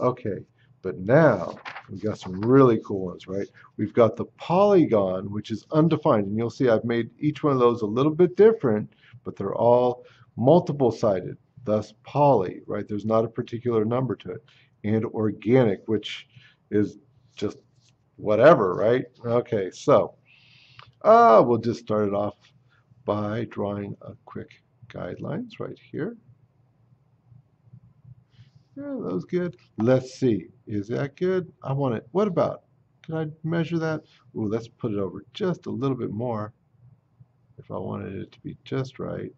Okay, but now we've got some really cool ones, right? We've got the polygon, which is undefined, and you'll see I've made each one of those a little bit different, but they're all multiple sided, thus poly, right? There's not a particular number to it. And organic, which is just whatever, right? Okay, so uh, we'll just start it off by drawing a quick guidelines right here. Yeah, that was good. Let's see. Is that good? I want it. What about? Can I measure that? Ooh, let's put it over just a little bit more. If I wanted it to be just right.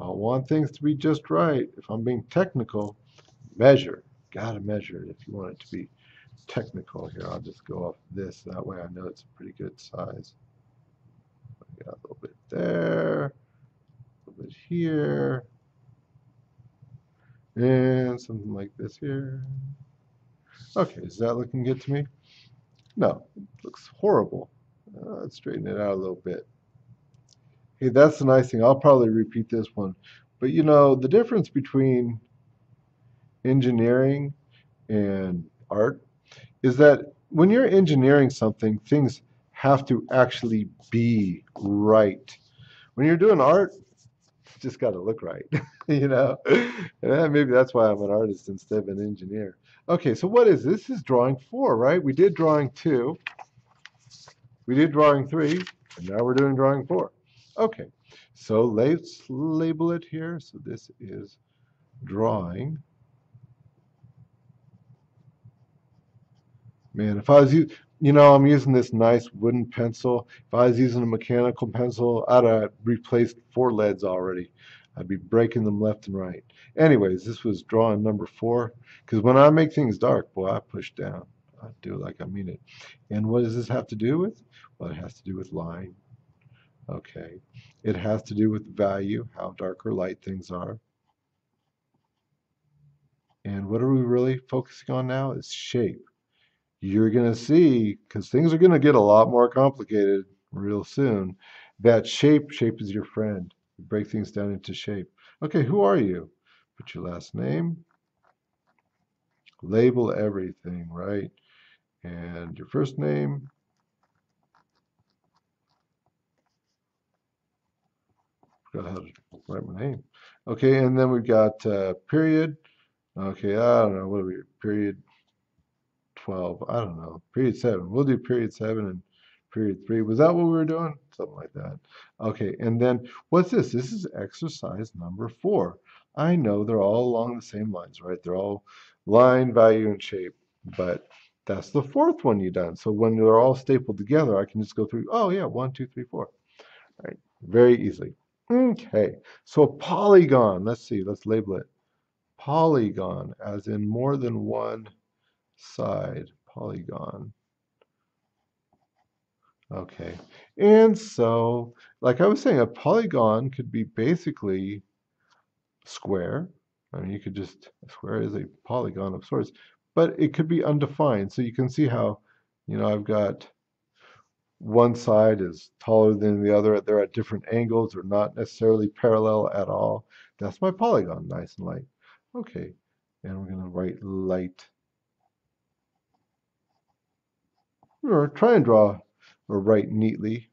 I want things to be just right. If I'm being technical, measure. Gotta measure it if you want it to be technical here. I'll just go off this. That way I know it's a pretty good size. Got a little bit there, a little bit here, and something like this here. Okay, is that looking good to me? No, it looks horrible. Uh, let's straighten it out a little bit. Hey, that's the nice thing. I'll probably repeat this one. But you know, the difference between engineering and art is that when you're engineering something, things have to actually be right. When you're doing art, just got to look right, you know? And maybe that's why I'm an artist instead of an engineer. Okay, so what is this? This is drawing four, right? We did drawing two. We did drawing three, and now we're doing drawing four. Okay, so let's label it here. So this is drawing Man, if I was you, you know, I'm using this nice wooden pencil. If I was using a mechanical pencil, I'd have replaced four leads already. I'd be breaking them left and right. Anyways, this was drawing number four. Because when I make things dark, boy, I push down. I do it like I mean it. And what does this have to do with? Well, it has to do with line. Okay. It has to do with value, how dark or light things are. And what are we really focusing on now is shape you're going to see, because things are going to get a lot more complicated real soon, that shape, shape is your friend. You break things down into shape. Okay, who are you? Put your last name, label everything, right? And your first name. Forgot how to write my name. Okay, and then we've got uh, period. Okay, I don't know, what are we, period 12. I don't know. Period 7. We'll do period 7 and period 3. Was that what we were doing? Something like that. Okay, and then what's this? This is exercise number 4. I know they're all along the same lines, right? They're all line, value, and shape. But that's the fourth one you've done. So when they're all stapled together, I can just go through, oh yeah, one, two, three, four. All right, very easily. Okay, so polygon, let's see, let's label it. Polygon, as in more than one side polygon. Okay, and so, like I was saying, a polygon could be basically square. I mean, you could just, a square is a polygon of sorts, but it could be undefined. So you can see how, you know, I've got one side is taller than the other. They're at different angles. They're not necessarily parallel at all. That's my polygon, nice and light. Okay, and we're going to write light or try and draw or write neatly.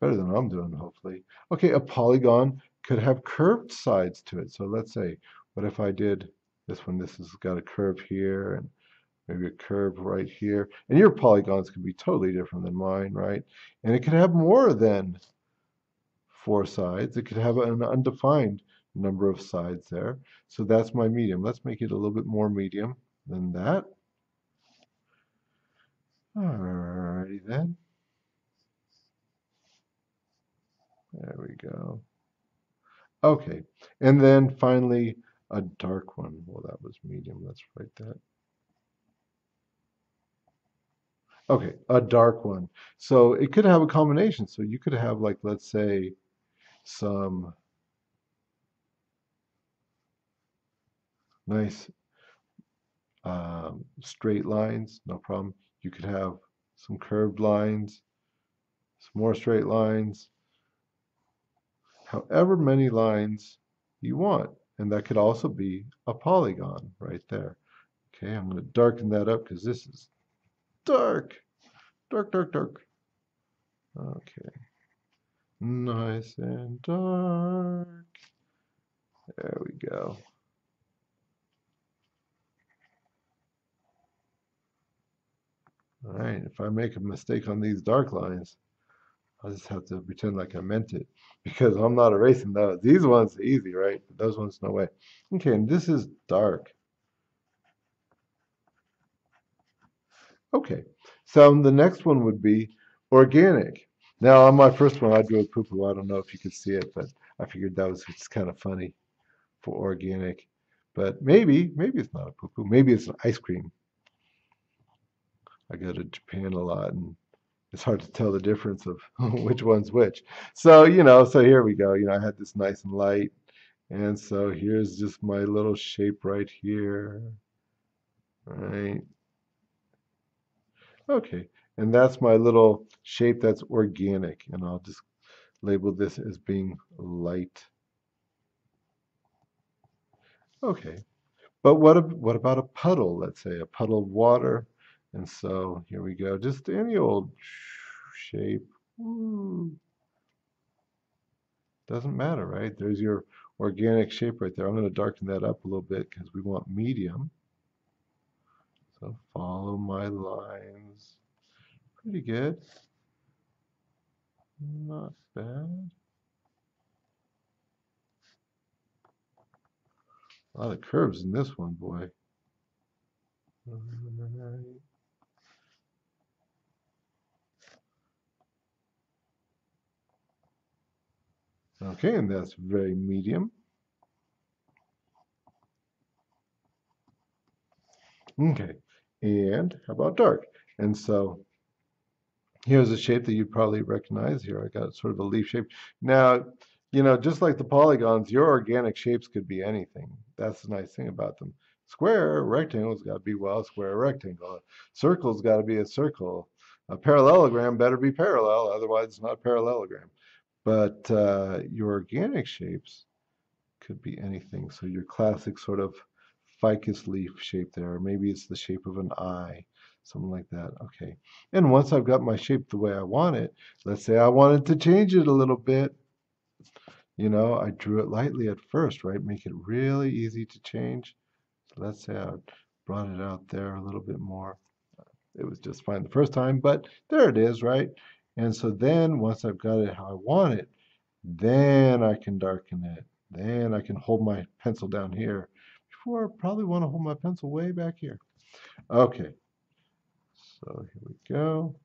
Better than I'm doing, hopefully. Okay, a polygon could have curved sides to it. So let's say, what if I did this one? This has got a curve here and maybe a curve right here. And your polygons could be totally different than mine, right? And it could have more than four sides. It could have an undefined number of sides there. So that's my medium. Let's make it a little bit more medium than that. Alrighty then. There we go. Okay, and then finally a dark one. Well, that was medium. Let's write that. Okay, a dark one. So it could have a combination. So you could have like, let's say, some nice um, straight lines, no problem. You could have some curved lines, some more straight lines, however many lines you want. And that could also be a polygon right there. Okay, I'm going to darken that up because this is dark. Dark, dark, dark. Okay. Nice and dark. There we go. All right, if I make a mistake on these dark lines, I'll just have to pretend like I meant it because I'm not erasing those. These ones easy, right? But those ones, no way. Okay, and this is dark. Okay, so the next one would be organic. Now, on my first one, I drew a poo-poo. I don't know if you could see it, but I figured that was just kind of funny for organic. But maybe, maybe it's not a poo-poo. Maybe it's an ice cream. I go to Japan a lot, and it's hard to tell the difference of which one's which. So, you know, so here we go. You know, I had this nice and light. And so here's just my little shape right here. Right. Okay, and that's my little shape that's organic, and I'll just label this as being light. Okay, but what, what about a puddle, let's say, a puddle of water? And so here we go, just any old shape. Doesn't matter, right? There's your organic shape right there. I'm going to darken that up a little bit because we want medium. So follow my lines. Pretty good. Not bad. A lot of curves in this one, boy. Okay, and that's very medium. Okay, and how about dark? And so here's a shape that you'd probably recognize here. I got sort of a leaf shape. Now, you know, just like the polygons, your organic shapes could be anything. That's the nice thing about them. Square, rectangle's got to be, well, square, rectangle. Circle's got to be a circle. A parallelogram better be parallel, otherwise it's not a parallelogram. But uh, your organic shapes could be anything. So your classic sort of ficus leaf shape there. Maybe it's the shape of an eye, something like that. Okay. And once I've got my shape the way I want it, let's say I wanted to change it a little bit. You know, I drew it lightly at first, right? Make it really easy to change. So let's say I brought it out there a little bit more. It was just fine the first time, but there it is, right? And so then once I've got it how I want it, then I can darken it. Then I can hold my pencil down here before I probably want to hold my pencil way back here. Okay, so here we go.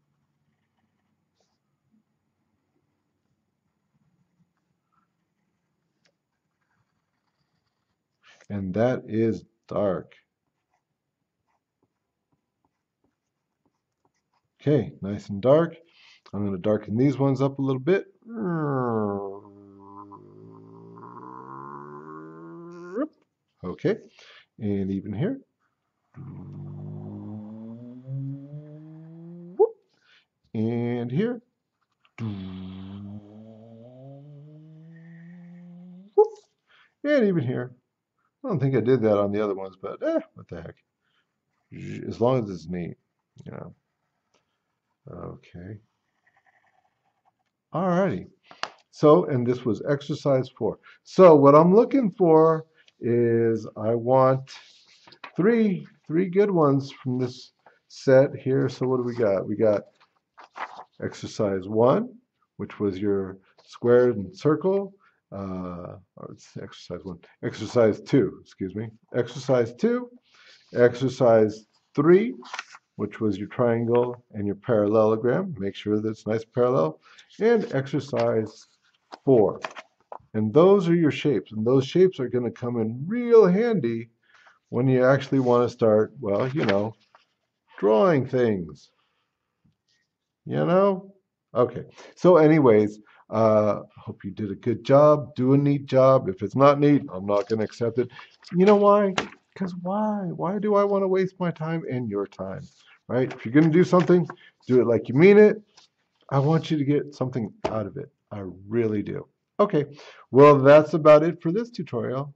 And that is dark. Okay, nice and dark. I'm going to darken these ones up a little bit. Okay, and even here. And here. And even here. I don't think I did that on the other ones, but eh, what the heck. As long as it's neat, you know. Okay. Alrighty. So, and this was exercise four. So what I'm looking for is I want three, three good ones from this set here. So what do we got? We got exercise one, which was your square and circle. Uh, or it's exercise one. Exercise two, excuse me. Exercise two. Exercise three, which was your triangle and your parallelogram. Make sure that it's nice parallel. And exercise four. And those are your shapes. And those shapes are going to come in real handy when you actually want to start, well, you know, drawing things. You know? Okay. So anyways, uh, hope you did a good job. Do a neat job. If it's not neat, I'm not going to accept it. You know why? Because why? Why do I want to waste my time and your time? Right? If you're going to do something, do it like you mean it. I want you to get something out of it. I really do. Okay, well, that's about it for this tutorial.